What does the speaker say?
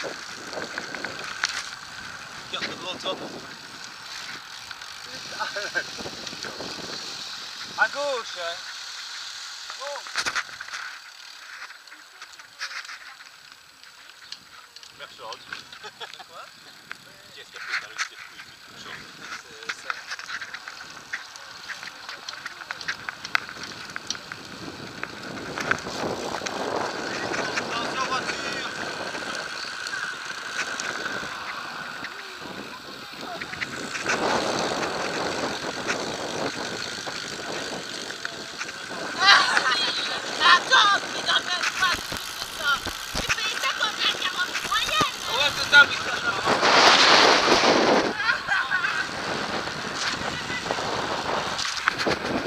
Gött att låta Agurze! Przód. Dziecko pyta, gdzie pójdzie. Thank you.